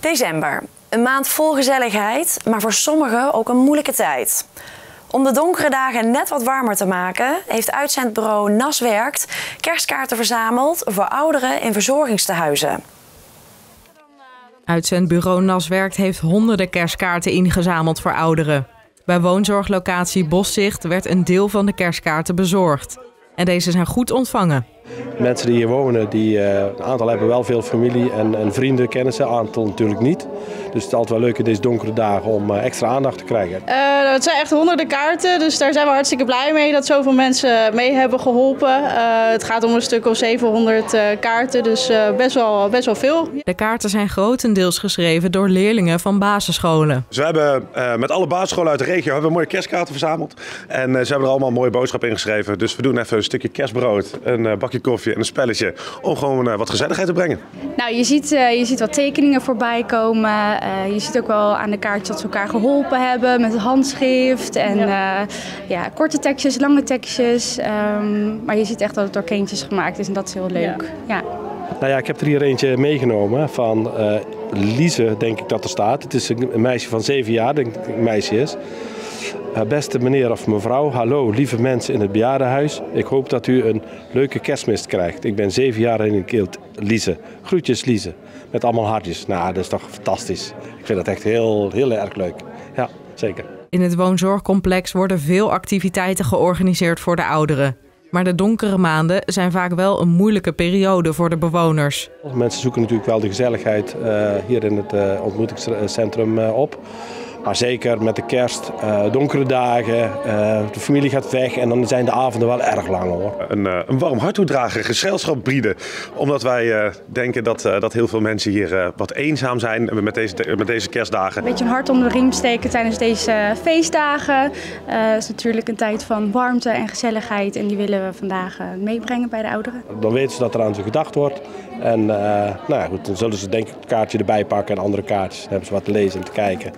December. Een maand vol gezelligheid, maar voor sommigen ook een moeilijke tijd. Om de donkere dagen net wat warmer te maken, heeft uitzendbureau NAS Werkt kerstkaarten verzameld voor ouderen in verzorgingstehuizen. Uitzendbureau NAS Werkt heeft honderden kerstkaarten ingezameld voor ouderen. Bij woonzorglocatie Boszicht werd een deel van de kerstkaarten bezorgd. En deze zijn goed ontvangen. Mensen die hier wonen, die, uh, een aantal hebben wel veel familie en, en vrienden, kennissen, een aantal natuurlijk niet. Dus het is altijd wel leuk in deze donkere dagen om uh, extra aandacht te krijgen. Uh, het zijn echt honderden kaarten, dus daar zijn we hartstikke blij mee dat zoveel mensen mee hebben geholpen. het gaat om een stuk of 700 kaarten, dus best, wel, best wel veel. De kaarten zijn grotendeels geschreven door leerlingen van basisscholen. Dus we hebben met alle basisscholen uit de regio hebben we mooie kerstkaarten verzameld. En ze hebben er allemaal een mooie boodschap in geschreven. Dus we doen even een stukje kerstbrood, een bakje koffie en een spelletje om gewoon wat gezelligheid te brengen. Nou, je ziet, je ziet wat tekeningen voorbij komen. Uh, je ziet ook wel aan de kaartjes dat ze elkaar geholpen hebben met handschrift en ja. Uh, ja korte tekstjes, lange tekstjes. Um, maar je ziet echt dat het door kindjes gemaakt is en dat is heel leuk. Ja. ja. Nou ja, ik heb er hier eentje meegenomen van uh, Lise, denk ik dat er staat. Het is een meisje van zeven jaar, denk ik een meisje is. Beste meneer of mevrouw, hallo lieve mensen in het bejaardenhuis. Ik hoop dat u een leuke kerstmis krijgt. Ik ben zeven jaar in een keelt, Lise. Groetjes Lise. Met allemaal hartjes. Nou, dat is toch fantastisch. Ik vind dat echt heel, heel erg leuk. Ja, zeker. In het woonzorgcomplex worden veel activiteiten georganiseerd voor de ouderen. Maar de donkere maanden zijn vaak wel een moeilijke periode voor de bewoners. Mensen zoeken natuurlijk wel de gezelligheid uh, hier in het uh, ontmoetingscentrum uh, op. Maar zeker met de kerst, uh, donkere dagen, uh, de familie gaat weg en dan zijn de avonden wel erg lang hoor. Een, uh, een warm hart toedragen, gezelschap bieden. Omdat wij denken dat, dat heel veel mensen hier wat eenzaam zijn met deze, met deze kerstdagen. Een beetje een hart onder de riem steken tijdens deze feestdagen. Het is natuurlijk een tijd van warmte en gezelligheid en die willen we vandaag meebrengen bij de ouderen. Dan weten ze dat er aan ze gedacht wordt. En nou ja, goed, dan zullen ze denk ik het kaartje erbij pakken en andere kaartjes. Dan hebben ze wat te lezen en te kijken.